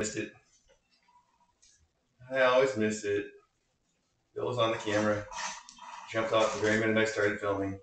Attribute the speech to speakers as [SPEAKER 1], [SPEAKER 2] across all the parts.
[SPEAKER 1] missed it. I always miss it. Bill was on the camera. Jumped off the very minute I started filming.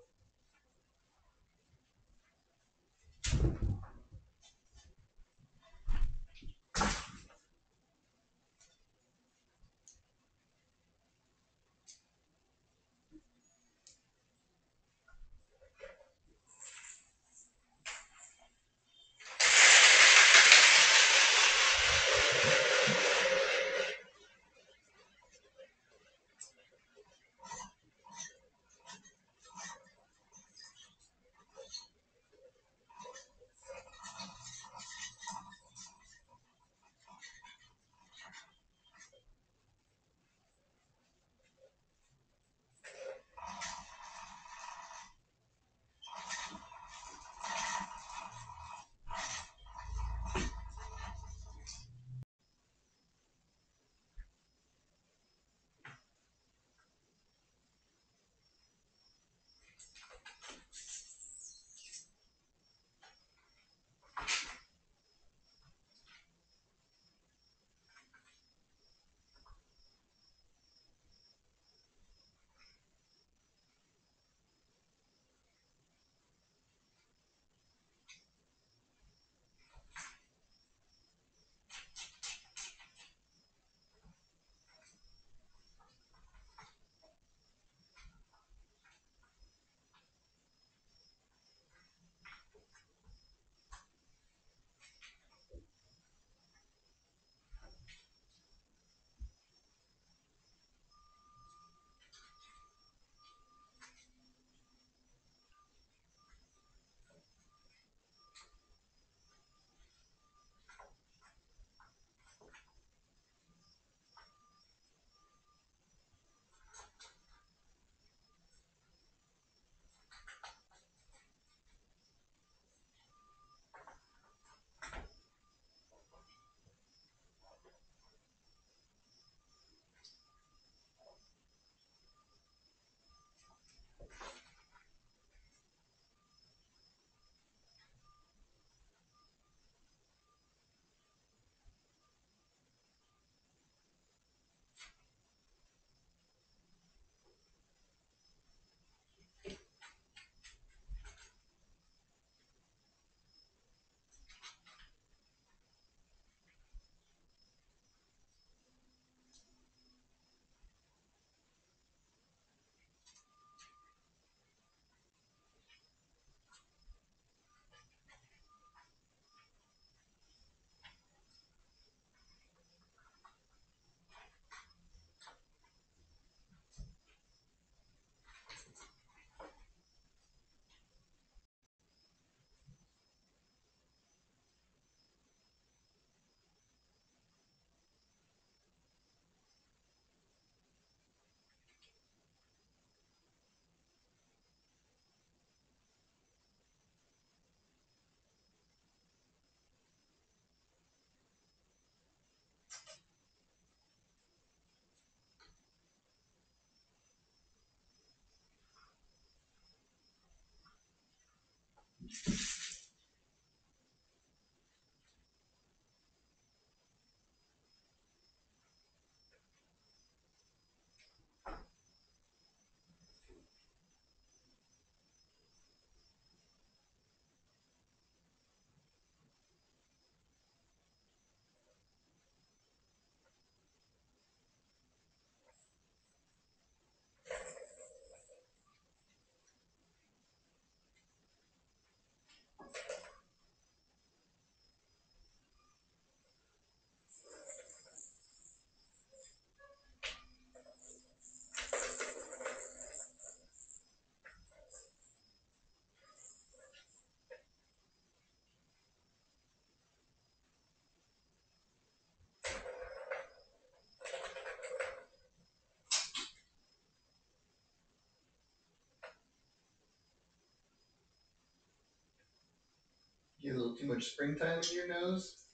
[SPEAKER 1] Get a little too much springtime in your nose.